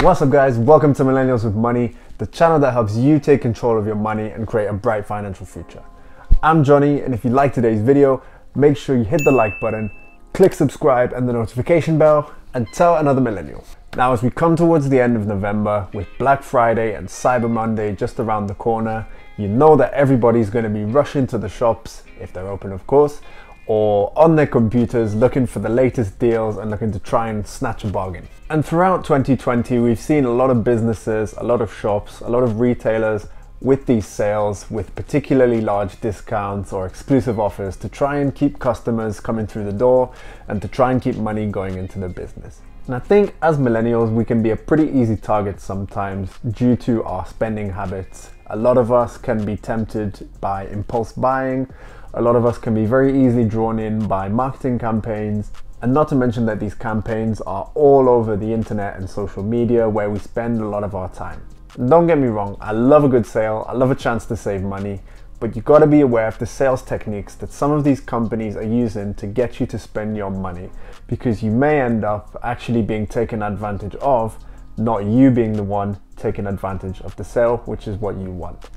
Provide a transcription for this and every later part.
What's up guys, welcome to Millennials with Money, the channel that helps you take control of your money and create a bright financial future. I'm Johnny and if you like today's video, make sure you hit the like button, click subscribe and the notification bell and tell another millennial. Now as we come towards the end of November with Black Friday and Cyber Monday just around the corner, you know that everybody's going to be rushing to the shops, if they're open of course, or on their computers looking for the latest deals and looking to try and snatch a bargain. And throughout 2020, we've seen a lot of businesses, a lot of shops, a lot of retailers with these sales with particularly large discounts or exclusive offers to try and keep customers coming through the door and to try and keep money going into the business. And I think as millennials, we can be a pretty easy target sometimes due to our spending habits. A lot of us can be tempted by impulse buying a lot of us can be very easily drawn in by marketing campaigns, and not to mention that these campaigns are all over the internet and social media where we spend a lot of our time. Don't get me wrong, I love a good sale, I love a chance to save money, but you gotta be aware of the sales techniques that some of these companies are using to get you to spend your money because you may end up actually being taken advantage of, not you being the one taking advantage of the sale, which is what you want.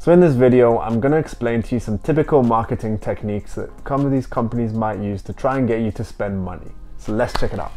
So in this video, I'm going to explain to you some typical marketing techniques that some of these companies might use to try and get you to spend money. So let's check it out.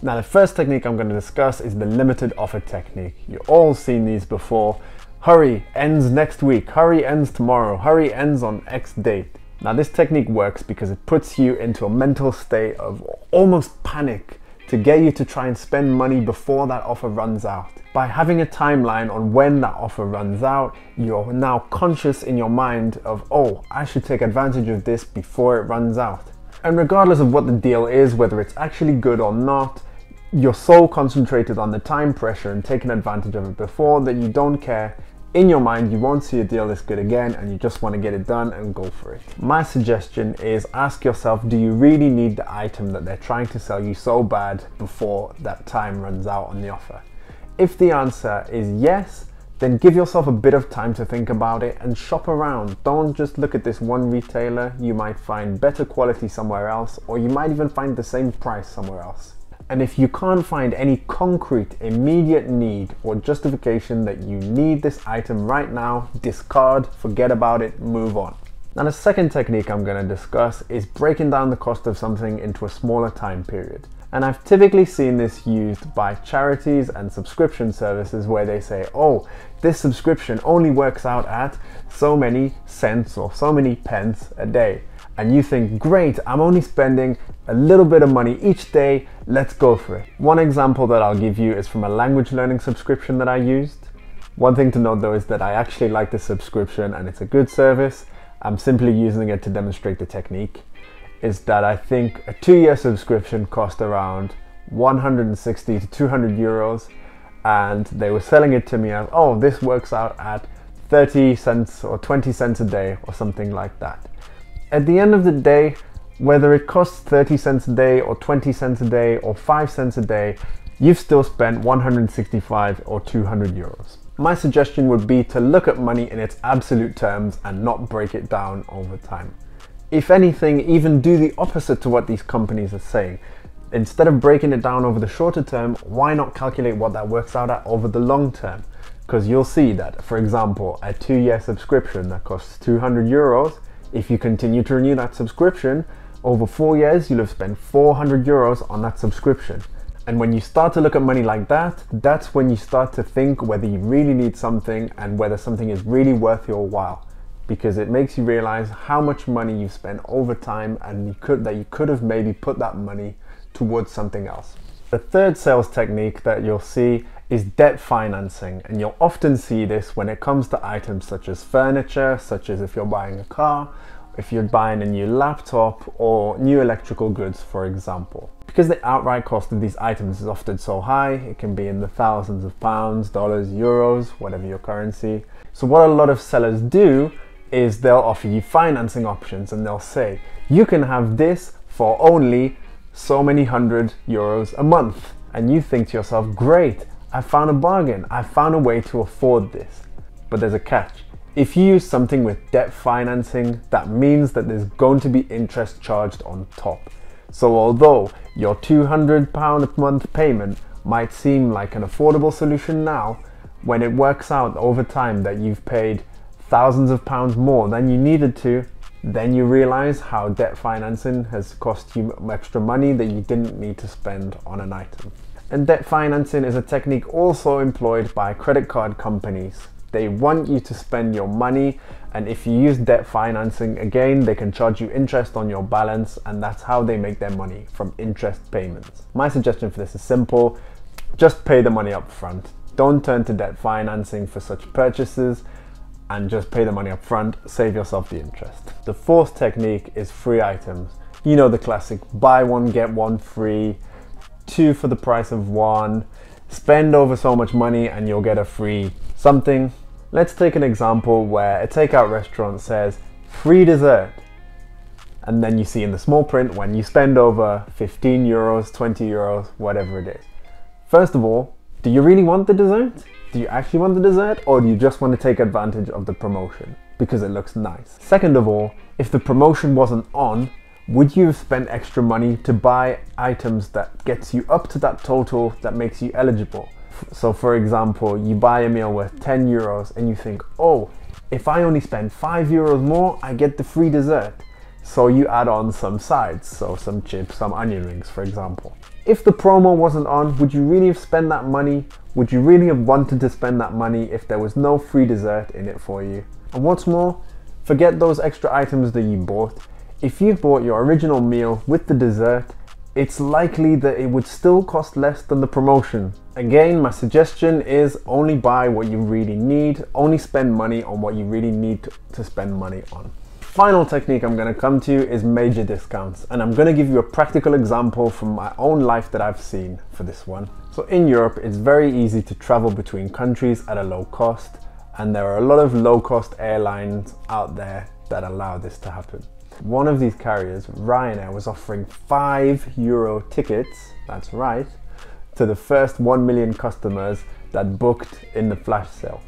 Now the first technique I'm going to discuss is the limited offer technique. You've all seen these before. Hurry ends next week, hurry ends tomorrow, hurry ends on X date. Now this technique works because it puts you into a mental state of almost panic to get you to try and spend money before that offer runs out. By having a timeline on when that offer runs out, you're now conscious in your mind of, oh, I should take advantage of this before it runs out. And regardless of what the deal is, whether it's actually good or not, you're so concentrated on the time pressure and taking advantage of it before that you don't care in your mind, you won't see a deal this good again and you just want to get it done and go for it. My suggestion is ask yourself, do you really need the item that they're trying to sell you so bad before that time runs out on the offer? If the answer is yes, then give yourself a bit of time to think about it and shop around. Don't just look at this one retailer. You might find better quality somewhere else, or you might even find the same price somewhere else. And if you can't find any concrete, immediate need or justification that you need this item right now, discard, forget about it, move on. Now the second technique I'm going to discuss is breaking down the cost of something into a smaller time period. And I've typically seen this used by charities and subscription services where they say, oh, this subscription only works out at so many cents or so many pence a day and you think, great, I'm only spending a little bit of money each day, let's go for it. One example that I'll give you is from a language learning subscription that I used. One thing to note though is that I actually like the subscription and it's a good service. I'm simply using it to demonstrate the technique. Is that I think a two year subscription cost around 160 to 200 euros and they were selling it to me as, oh, this works out at 30 cents or 20 cents a day or something like that at the end of the day, whether it costs 30 cents a day or 20 cents a day or 5 cents a day, you've still spent 165 or 200 euros. My suggestion would be to look at money in its absolute terms and not break it down over time. If anything, even do the opposite to what these companies are saying. Instead of breaking it down over the shorter term, why not calculate what that works out at over the long term? Because you'll see that, for example, a two year subscription that costs 200 euros if you continue to renew that subscription, over four years, you'll have spent 400 euros on that subscription. And when you start to look at money like that, that's when you start to think whether you really need something and whether something is really worth your while. Because it makes you realize how much money you've spent over time and you could, that you could have maybe put that money towards something else. The third sales technique that you'll see is debt financing and you'll often see this when it comes to items such as furniture, such as if you're buying a car, if you're buying a new laptop or new electrical goods for example. Because the outright cost of these items is often so high, it can be in the thousands of pounds, dollars, euros, whatever your currency. So what a lot of sellers do is they'll offer you financing options and they'll say, you can have this for only so many hundred euros a month. And you think to yourself, great, I found a bargain. I found a way to afford this. But there's a catch. If you use something with debt financing, that means that there's going to be interest charged on top. So although your £200 a month payment might seem like an affordable solution now, when it works out over time that you've paid thousands of pounds more than you needed to, then you realize how debt financing has cost you extra money that you didn't need to spend on an item. And debt financing is a technique also employed by credit card companies. They want you to spend your money, and if you use debt financing, again, they can charge you interest on your balance, and that's how they make their money from interest payments. My suggestion for this is simple just pay the money up front. Don't turn to debt financing for such purchases and just pay the money up front, save yourself the interest. The fourth technique is free items. You know the classic buy one, get one free, two for the price of one, spend over so much money and you'll get a free something. Let's take an example where a takeout restaurant says free dessert. And then you see in the small print when you spend over 15 euros, 20 euros, whatever it is. First of all, do you really want the dessert? Do you actually want the dessert or do you just want to take advantage of the promotion because it looks nice? Second of all, if the promotion wasn't on, would you have spent extra money to buy items that gets you up to that total that makes you eligible? So for example, you buy a meal worth 10 euros and you think, oh, if I only spend 5 euros more, I get the free dessert. So you add on some sides, so some chips, some onion rings, for example. If the promo wasn't on, would you really have spent that money? Would you really have wanted to spend that money if there was no free dessert in it for you? And what's more, forget those extra items that you bought. If you bought your original meal with the dessert, it's likely that it would still cost less than the promotion. Again, my suggestion is only buy what you really need, only spend money on what you really need to, spend money on final technique I'm going to come to is major discounts and I'm going to give you a practical example from my own life that I've seen for this one. So in Europe it's very easy to travel between countries at a low cost and there are a lot of low cost airlines out there that allow this to happen. One of these carriers, Ryanair, was offering 5 euro tickets, that's right, to the first 1 million customers that booked in the flash sale.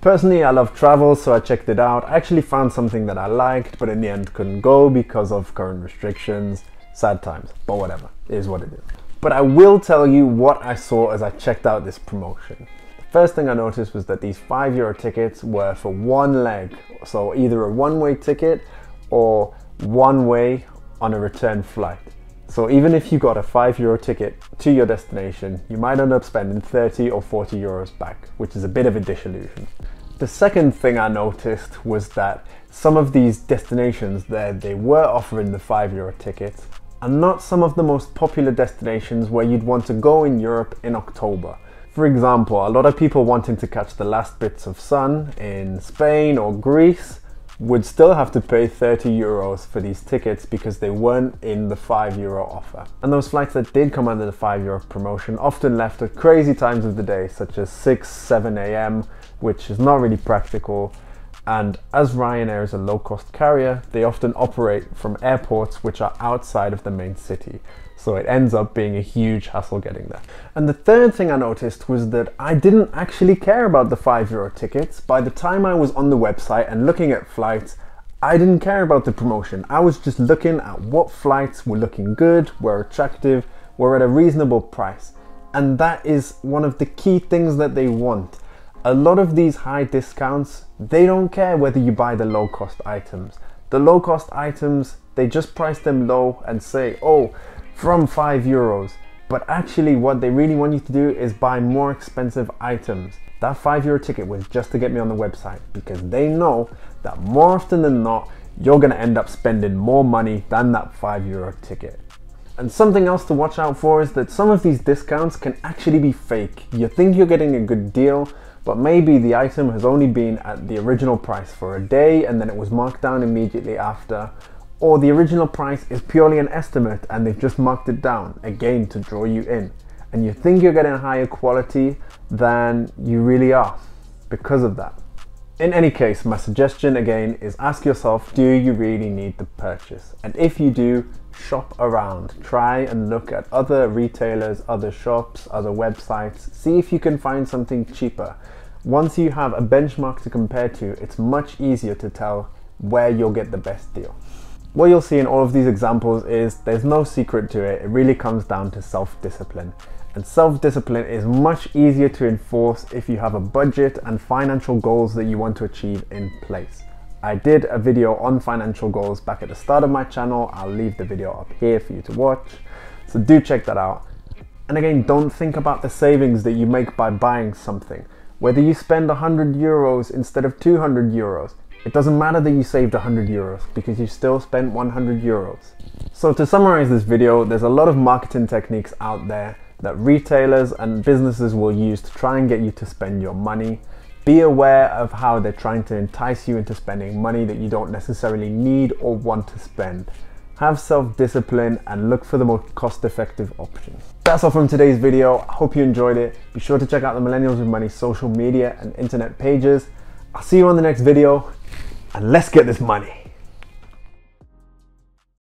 Personally, I love travel, so I checked it out. I actually found something that I liked, but in the end couldn't go because of current restrictions. Sad times, but whatever, it is what it is. But I will tell you what I saw as I checked out this promotion. The first thing I noticed was that these 5 euro tickets were for one leg, so either a one way ticket or one way on a return flight. So even if you got a 5 euro ticket to your destination, you might end up spending 30 or 40 euros back, which is a bit of a disillusion. The second thing I noticed was that some of these destinations that they were offering the 5 euro ticket are not some of the most popular destinations where you'd want to go in Europe in October. For example, a lot of people wanting to catch the last bits of sun in Spain or Greece would still have to pay 30 euros for these tickets because they weren't in the 5 euro offer. And those flights that did come under the 5 euro promotion often left at crazy times of the day, such as 6, 7 am, which is not really practical. And as Ryanair is a low cost carrier, they often operate from airports which are outside of the main city so it ends up being a huge hassle getting there. And the third thing I noticed was that I didn't actually care about the 5 euro tickets. By the time I was on the website and looking at flights, I didn't care about the promotion. I was just looking at what flights were looking good, were attractive, were at a reasonable price. And that is one of the key things that they want. A lot of these high discounts, they don't care whether you buy the low cost items. The low cost items, they just price them low and say, oh, from 5 euros. But actually what they really want you to do is buy more expensive items. That 5 euro ticket was just to get me on the website because they know that more often than not, you're gonna end up spending more money than that 5 euro ticket. And something else to watch out for is that some of these discounts can actually be fake. You think you're getting a good deal, but maybe the item has only been at the original price for a day and then it was marked down immediately after, or the original price is purely an estimate and they've just marked it down again to draw you in and you think you're getting higher quality than you really are because of that. In any case, my suggestion again is ask yourself, do you really need the purchase? And if you do, shop around. Try and look at other retailers, other shops, other websites. See if you can find something cheaper. Once you have a benchmark to compare to, it's much easier to tell where you'll get the best deal. What you'll see in all of these examples is there's no secret to it. It really comes down to self-discipline. And self discipline is much easier to enforce if you have a budget and financial goals that you want to achieve in place. I did a video on financial goals back at the start of my channel. I'll leave the video up here for you to watch. So do check that out. And again, don't think about the savings that you make by buying something. Whether you spend 100 euros instead of 200 euros, it doesn't matter that you saved 100 euros because you still spent 100 euros. So to summarize this video, there's a lot of marketing techniques out there that retailers and businesses will use to try and get you to spend your money. Be aware of how they're trying to entice you into spending money that you don't necessarily need or want to spend. Have self-discipline and look for the most cost-effective options. That's all from today's video. I hope you enjoyed it. Be sure to check out the Millennials with Money social media and internet pages. I'll see you on the next video and let's get this money.